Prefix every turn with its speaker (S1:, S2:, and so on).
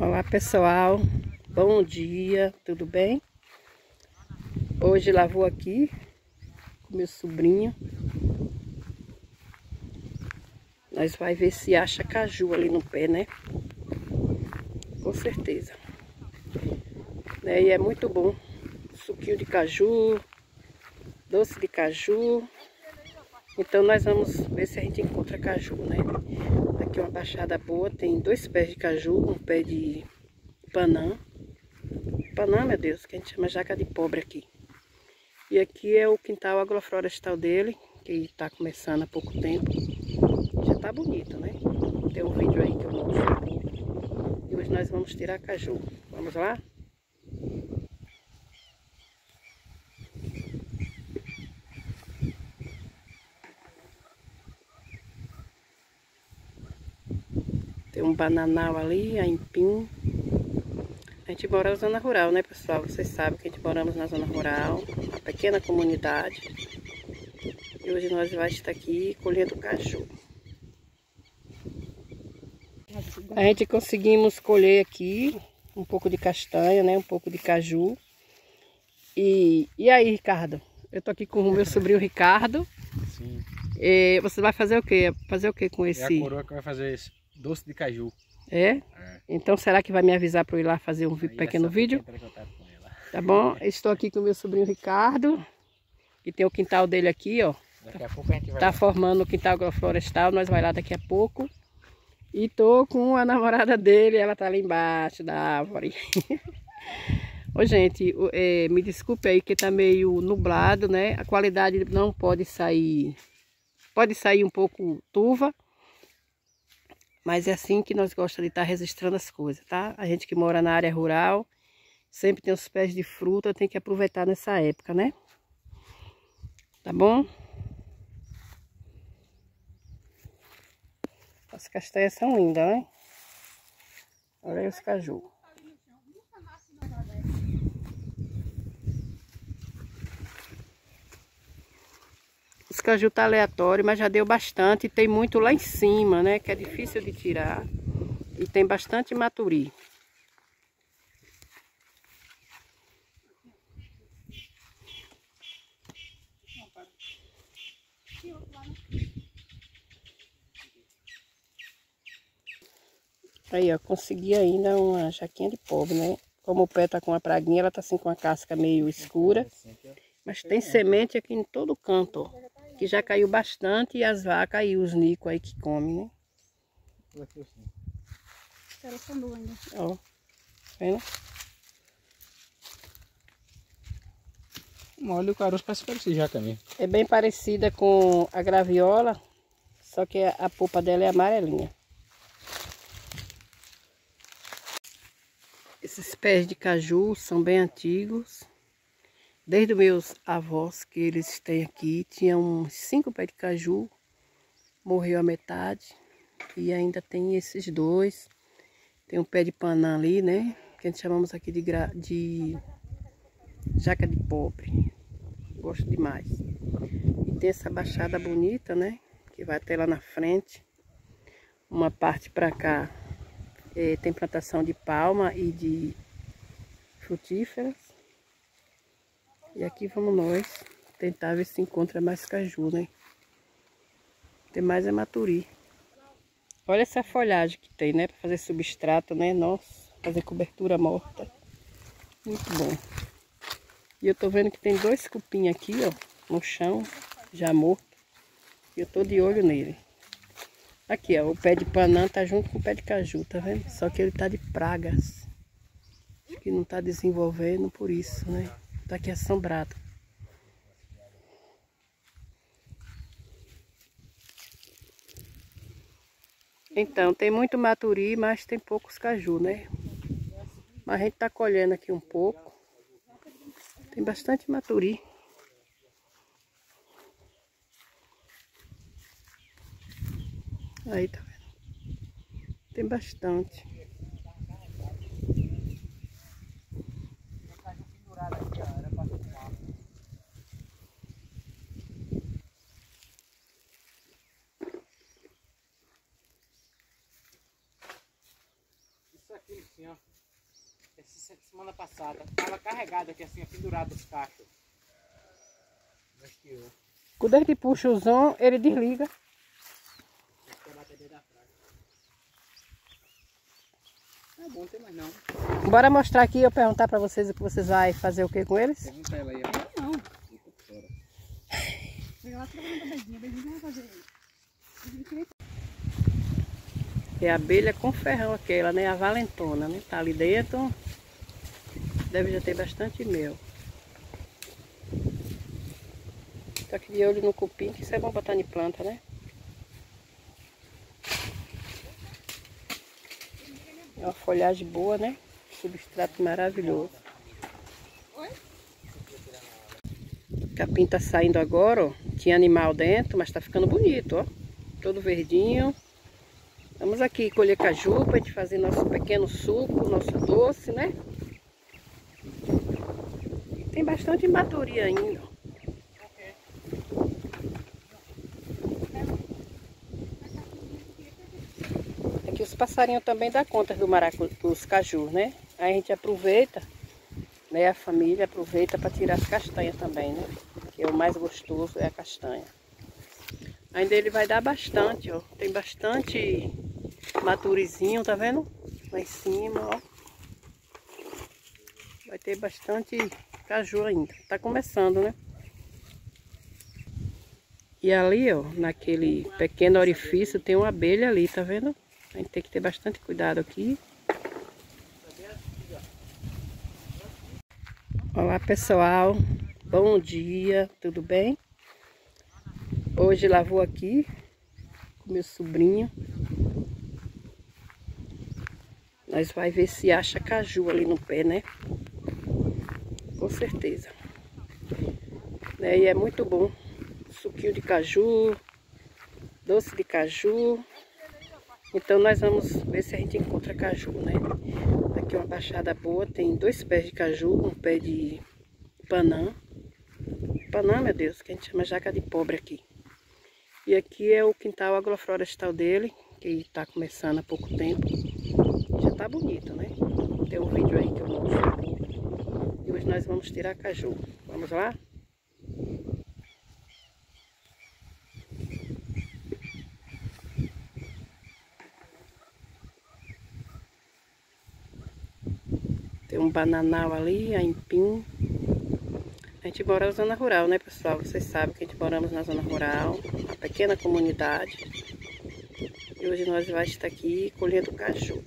S1: Olá pessoal, bom dia, tudo bem? Hoje lá vou aqui com meu sobrinho. Nós vai ver se acha caju ali no pé, né? Com certeza. Né? E é muito bom. Suquinho de caju, doce de caju. Então nós vamos ver se a gente encontra caju, né? Aqui uma baixada boa, tem dois pés de caju, um pé de panã. Panã, meu Deus, que a gente chama jaca de pobre aqui. E aqui é o quintal agroflorestal dele, que está começando há pouco tempo. Já está bonito, né? Tem um vídeo aí que eu mostro. E hoje nós vamos tirar caju. Vamos lá? Um bananal ali, aipim. A gente mora na zona rural, né, pessoal? Vocês sabem que a gente moramos na zona rural, uma pequena comunidade. E hoje nós vamos estar aqui colhendo caju. A gente conseguimos colher aqui um pouco de castanha, né? Um pouco de caju. E, e aí, Ricardo? Eu tô aqui com o meu sobrinho Ricardo. Sim. E você vai fazer o quê? Fazer o quê com esse... É
S2: a coroa que vai fazer isso doce de caju.
S1: É? é. Então será que vai me avisar para eu ir lá fazer um Aí pequeno vídeo? Tá bom? Estou aqui com o meu sobrinho Ricardo, que tem o quintal dele aqui, ó. Daqui a pouco a gente vai Tá lá. formando o quintal agroflorestal, nós vai lá daqui a pouco. E tô com a namorada dele, ela tá ali embaixo da árvore. Ô gente, é, me desculpe aí que tá meio nublado, né? A qualidade não pode sair, pode sair um pouco turva, mas é assim que nós gostamos de estar registrando as coisas, tá? A gente que mora na área rural, sempre tem os pés de fruta, tem que aproveitar nessa época, né? Tá bom? As castanhas são lindas, né? Olha aí os caju. Os caju tá aleatório, mas já deu bastante. Tem muito lá em cima, né? Que é difícil de tirar. E tem bastante maturi. Aí, ó, consegui ainda uma jaquinha de pobre, né? Como o pé tá com a praguinha, ela tá assim com a casca meio escura. Mas tem semente aqui em todo canto, ó que já caiu bastante e as vacas e os nicos aí que comem, né? Elas são duas ainda. Ó, vendo?
S2: Olha o caroço parece parecer jaca mesmo.
S1: É bem parecida com a graviola, só que a polpa dela é amarelinha. Esses pés de caju são bem antigos. Desde meus avós que eles têm aqui, tinha uns cinco pés de caju, morreu a metade. E ainda tem esses dois. Tem um pé de panã ali, né? Que a gente chamamos aqui de, de jaca de pobre. Gosto demais. E tem essa baixada bonita, né? Que vai até lá na frente. Uma parte para cá é, tem plantação de palma e de frutíferas. E aqui vamos nós tentar ver se encontra mais caju, né? Tem mais é maturi. Olha essa folhagem que tem, né? Para fazer substrato, né? Nossa, fazer cobertura morta. Muito bom. E eu tô vendo que tem dois cupim aqui, ó, no chão, já morto. E eu tô de olho nele. Aqui, ó, o pé de panã tá junto com o pé de caju, tá vendo? Só que ele tá de pragas. Que não tá desenvolvendo por isso, né? Tá aqui assombrado. Então, tem muito maturi, mas tem poucos caju, né? Mas a gente tá colhendo aqui um pouco. Tem bastante maturi. Aí, tá vendo? Tem bastante.
S2: Assim, ó. Essa semana passada. Tava carregado aqui assim, pendurado os cachos.
S1: Quando a gente puxa o som, ele desliga.
S2: Tá bom, não tem mais não.
S1: Bora mostrar aqui e eu perguntar pra vocês o que vocês vão fazer o que com eles?
S2: Pergunta ela aí. ó.
S3: Não. Chega lá trabalhando com a Beijinha. A Beijinha vai fazer.
S1: É abelha com ferrão aquela, né? A valentona, né? Tá ali dentro. Deve já ter bastante mel. Tô aqui de olho no cupim, que isso é bom botar em planta, né? É uma folhagem boa, né? Substrato maravilhoso. O capim tá saindo agora, ó. Tinha animal dentro, mas tá ficando bonito, ó. Todo verdinho. Vamos aqui colher caju pra gente fazer nosso pequeno suco, nosso doce, né? Tem bastante maturia ainda. Aqui os passarinhos também dão conta do maracu, dos cajus, né? Aí a gente aproveita, né? A família aproveita para tirar as castanhas também, né? Que é o mais gostoso é a castanha. Ainda ele vai dar bastante, ó. Tem bastante maturizinho, tá vendo? Lá em cima, ó. Vai ter bastante caju ainda. Tá começando, né? E ali, ó, naquele pequeno orifício tem uma abelha ali, tá vendo? A gente tem que ter bastante cuidado aqui. Olá, pessoal. Bom dia, tudo bem? Hoje lá vou aqui com meu sobrinho. Nós vai ver se acha caju ali no pé, né? Com certeza. Né? E é muito bom. Suquinho de caju, doce de caju. Então nós vamos ver se a gente encontra caju, né? Aqui é uma baixada boa, tem dois pés de caju, um pé de panã. Panã, meu Deus, que a gente chama jaca de pobre aqui. E aqui é o quintal agroflorestal dele, que está começando há pouco tempo. Já tá bonito, né? Tem um vídeo aí que eu mostro. E hoje nós vamos tirar caju. Vamos lá? Tem um bananal ali, aipim. A gente mora na zona rural, né, pessoal? Vocês sabem que a gente moramos na zona rural, uma pequena comunidade. E hoje nós vamos estar aqui colhendo caju.